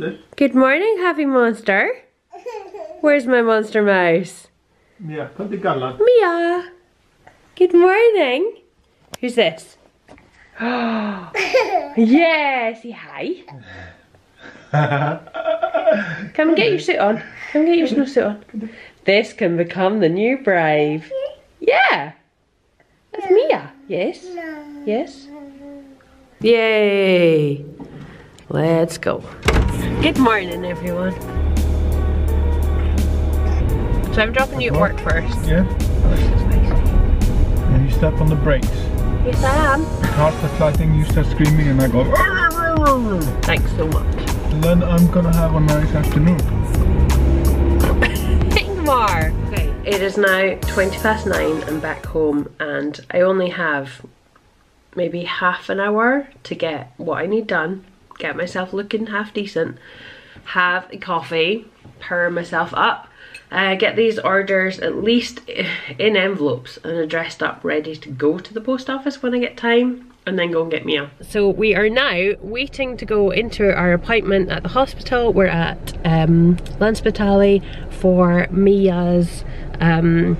det. Good morning, Happy Monster. Where's my monster mouse? Mia, kom till gallan. Mia. Good morning. Who's this? yeah, say hi. Come and get your suit on. Come and get your snowsuit on. This can become the new brave. Yeah. That's Mia. Yes. Yes. Yay. Let's go. Good morning, everyone. So I'm dropping you at work first. Yeah. Oh, and you step on the brakes. Yes, I am. Car starts sliding, you start screaming and I go ah! Thanks so much. And then I'm gonna have a nice afternoon. Ingmar! Okay, it is now 20 past 9 I'm back home and I only have maybe half an hour to get what I need done, get myself looking half decent, have a coffee, power myself up, uh, get these orders at least in envelopes and addressed up ready to go to the post office when I get time and then go and get Mia. So we are now waiting to go into our appointment at the hospital. We're at um, Landspitali for Mia's um,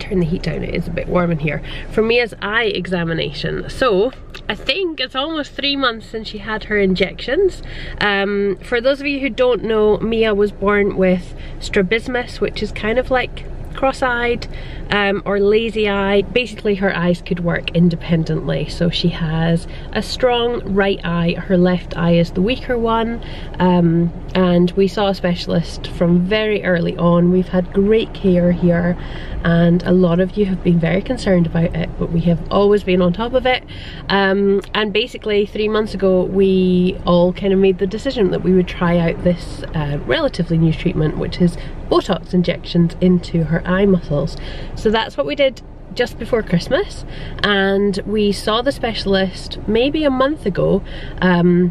turn the heat down, it is a bit warm in here, for Mia's eye examination. So, I think it's almost three months since she had her injections. Um, for those of you who don't know, Mia was born with strabismus, which is kind of like cross-eyed um, or lazy eye. Basically her eyes could work independently. So she has a strong right eye, her left eye is the weaker one. Um, and we saw a specialist from very early on. We've had great care here and a lot of you have been very concerned about it but we have always been on top of it um, and basically three months ago we all kind of made the decision that we would try out this uh, relatively new treatment which is Botox injections into her eye muscles so that's what we did just before Christmas and we saw the specialist maybe a month ago um,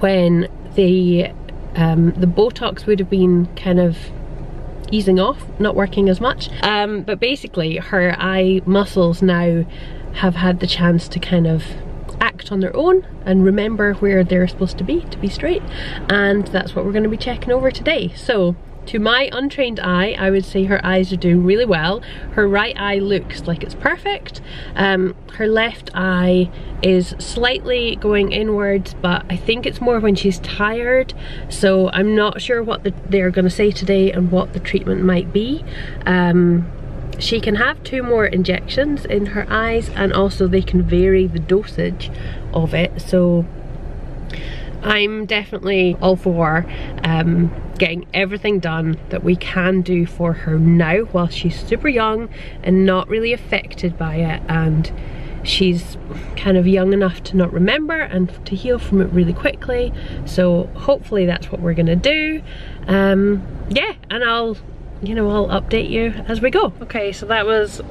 when the um, the Botox would have been kind of easing off, not working as much. Um, but basically her eye muscles now have had the chance to kind of act on their own and remember where they're supposed to be to be straight and that's what we're going to be checking over today so to my untrained eye, I would say her eyes are doing really well. Her right eye looks like it's perfect. Um, her left eye is slightly going inwards, but I think it's more when she's tired. So I'm not sure what the, they're gonna say today and what the treatment might be. Um, she can have two more injections in her eyes and also they can vary the dosage of it. So I'm definitely all for um, getting everything done that we can do for her now while she's super young and not really affected by it. And she's kind of young enough to not remember and to heal from it really quickly. So hopefully that's what we're gonna do. Um, yeah and I'll you know I'll update you as we go. Okay so that was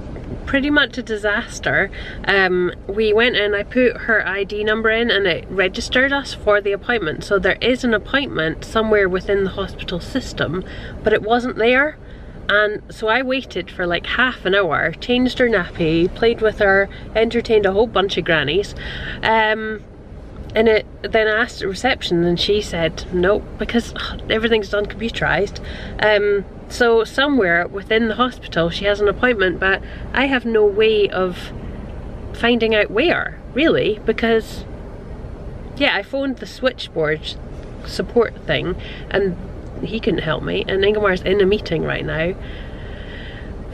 pretty much a disaster. Um, we went in, I put her ID number in and it registered us for the appointment. So there is an appointment somewhere within the hospital system, but it wasn't there. And so I waited for like half an hour, changed her nappy, played with her, entertained a whole bunch of grannies. Um, and it then asked at reception and she said nope because everything's done computerized um, so somewhere within the hospital she has an appointment but I have no way of finding out where really because yeah I phoned the switchboard support thing and he couldn't help me and Ingemar's in a meeting right now.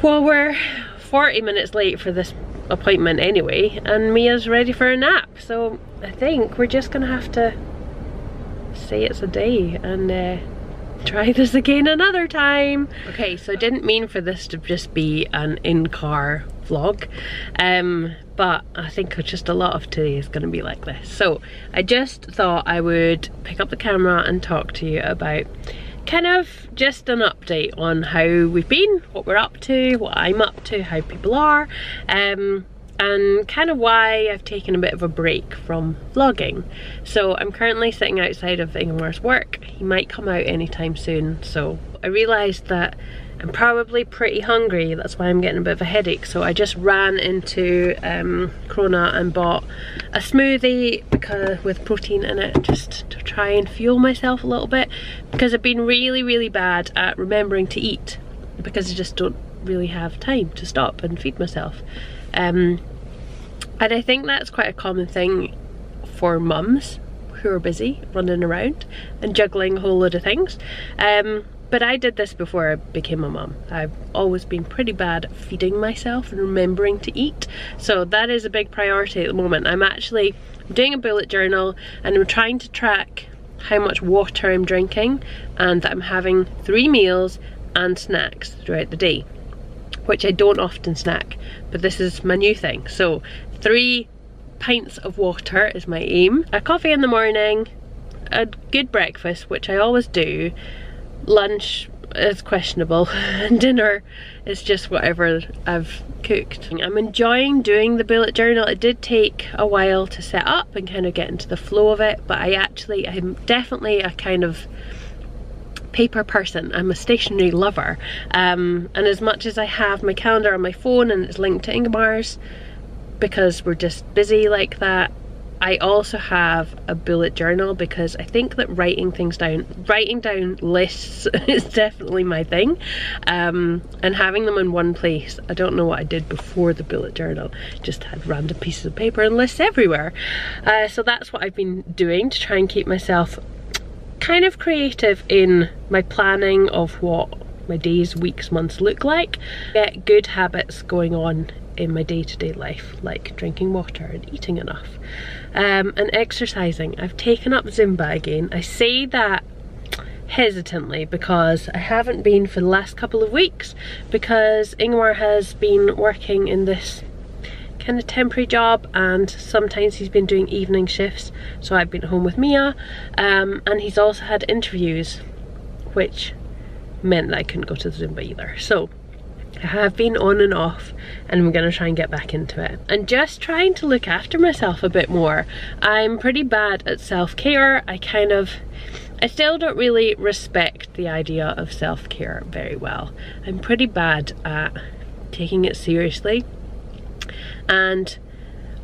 Well we're 40 minutes late for this appointment anyway and Mia's ready for a nap so I think we're just gonna have to say it's a day and uh, try this again another time. Okay, so I didn't mean for this to just be an in-car vlog, um, but I think just a lot of today is gonna be like this. So I just thought I would pick up the camera and talk to you about kind of just an update on how we've been, what we're up to, what I'm up to, how people are. Um, and kind of why I've taken a bit of a break from vlogging. So I'm currently sitting outside of Ingemar's work. He might come out anytime soon. So I realised that I'm probably pretty hungry. That's why I'm getting a bit of a headache. So I just ran into um, Krona and bought a smoothie because with protein in it just to try and fuel myself a little bit because I've been really, really bad at remembering to eat because I just don't really have time to stop and feed myself. Um, and I think that's quite a common thing for mums who are busy running around and juggling a whole load of things. Um, but I did this before I became a mum. I've always been pretty bad at feeding myself and remembering to eat. So that is a big priority at the moment. I'm actually doing a bullet journal and I'm trying to track how much water I'm drinking and that I'm having three meals and snacks throughout the day which I don't often snack, but this is my new thing. So three pints of water is my aim. A coffee in the morning, a good breakfast, which I always do. Lunch is questionable, and dinner is just whatever I've cooked. I'm enjoying doing the bullet journal. It did take a while to set up and kind of get into the flow of it, but I actually, I'm definitely a kind of paper person. I'm a stationery lover. Um, and as much as I have my calendar on my phone and it's linked to Ingemar's, because we're just busy like that, I also have a bullet journal because I think that writing things down, writing down lists is definitely my thing. Um, and having them in one place, I don't know what I did before the bullet journal, just had random pieces of paper and lists everywhere. Uh, so that's what I've been doing to try and keep myself kind of creative in my planning of what my days, weeks, months look like. Get good habits going on in my day-to-day -day life, like drinking water and eating enough. Um, and exercising. I've taken up Zumba again. I say that hesitantly because I haven't been for the last couple of weeks because Ingemar has been working in this kind of temporary job and sometimes he's been doing evening shifts so I've been home with Mia. Um, and he's also had interviews which meant that I couldn't go to the Zumba either. So I have been on and off and I'm gonna try and get back into it. And just trying to look after myself a bit more. I'm pretty bad at self-care. I kind of I still don't really respect the idea of self-care very well. I'm pretty bad at taking it seriously and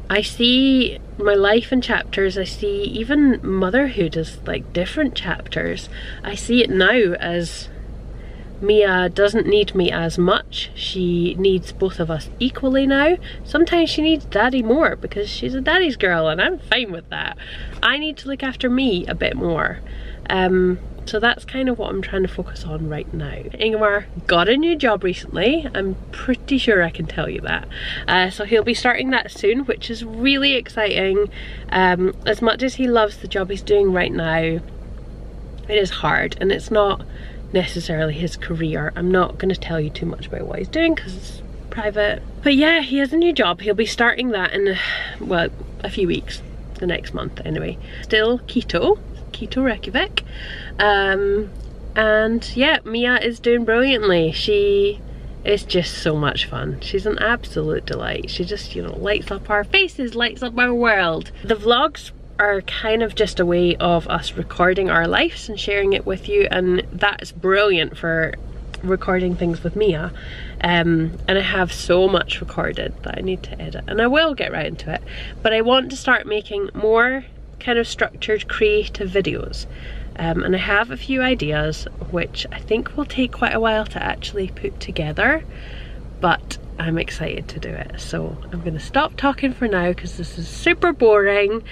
I see my life in chapters, I see even motherhood as like different chapters. I see it now as Mia doesn't need me as much. She needs both of us equally now. Sometimes she needs daddy more because she's a daddy's girl and I'm fine with that. I need to look after me a bit more. Um, so that's kind of what I'm trying to focus on right now. Ingemar got a new job recently. I'm pretty sure I can tell you that. Uh, so he'll be starting that soon, which is really exciting. Um, as much as he loves the job he's doing right now, it is hard and it's not necessarily his career. I'm not going to tell you too much about what he's doing because it's private. But yeah, he has a new job. He'll be starting that in, well, a few weeks the next month anyway. Still keto, Keto Reykjavik. Um, and yeah, Mia is doing brilliantly. She is just so much fun. She's an absolute delight. She just, you know, lights up our faces, lights up our world. The vlogs are kind of just a way of us recording our lives and sharing it with you and that's brilliant for recording things with Mia um, and I have so much recorded that I need to edit and I will get right into it but I want to start making more kind of structured creative videos. Um, and I have a few ideas which I think will take quite a while to actually put together but I'm excited to do it. So I'm gonna stop talking for now because this is super boring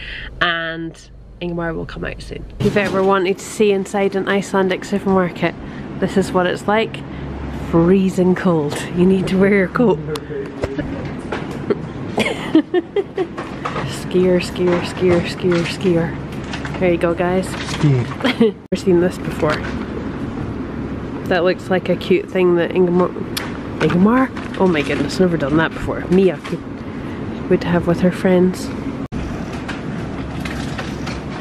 and Ingemar will come out soon. If you've ever wanted to see inside an Icelandic supermarket this is what it's like. Freezing cold. You need to wear your coat skier, skier, skier, skier, skier. There you go, guys. Skier. Never seen this before. That looks like a cute thing that Ingemar, Ingemar? Oh my goodness, never done that before. Mia could, would have with her friends.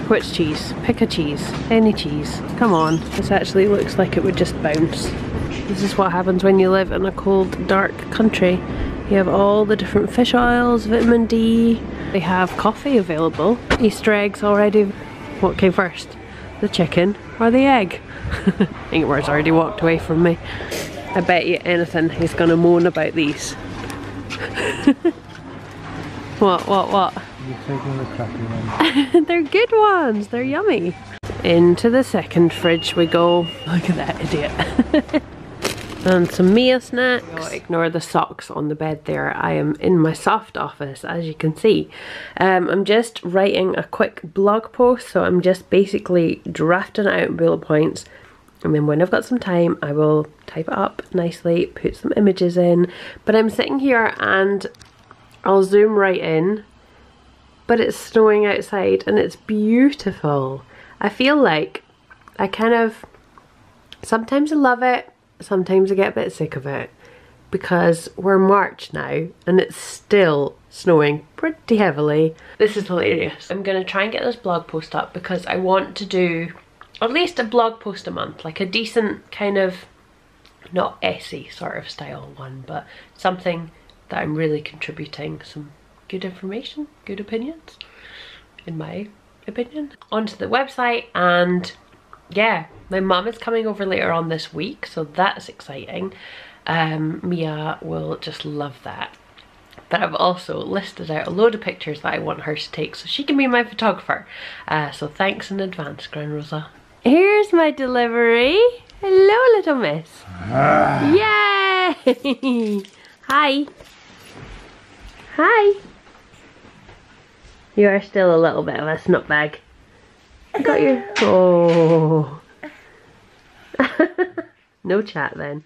Which cheese? Pick a cheese. Any cheese. Come on. This actually looks like it would just bounce. This is what happens when you live in a cold, dark country You have all the different fish oils, vitamin D. They have coffee available. Easter eggs already. What came first? The chicken or the egg? Ingmar's already walked away from me. I bet you anything he's gonna moan about these. what, what, what? You're taking the crappy one. They're good ones, they're yummy. Into the second fridge we go. Look at that idiot. And some Mia snacks. Oh, ignore the socks on the bed there. I am in my soft office, as you can see. Um, I'm just writing a quick blog post, so I'm just basically drafting out bullet points. And then when I've got some time, I will type it up nicely, put some images in. But I'm sitting here and I'll zoom right in. But it's snowing outside and it's beautiful. I feel like I kind of, sometimes I love it, sometimes I get a bit sick of it because we're March now and it's still snowing pretty heavily. This is hilarious. I'm gonna try and get this blog post up because I want to do at least a blog post a month, like a decent kind of, not essay sort of style one, but something that I'm really contributing some good information, good opinions, in my opinion, onto the website and yeah, my mum is coming over later on this week, so that's exciting. Um, Mia will just love that. But I've also listed out a load of pictures that I want her to take so she can be my photographer. Uh, so thanks in advance, Gran Rosa. Here's my delivery. Hello, little miss. Yay! Hi. Hi. You are still a little bit of a snot bag. I got you. Oh. no chat then.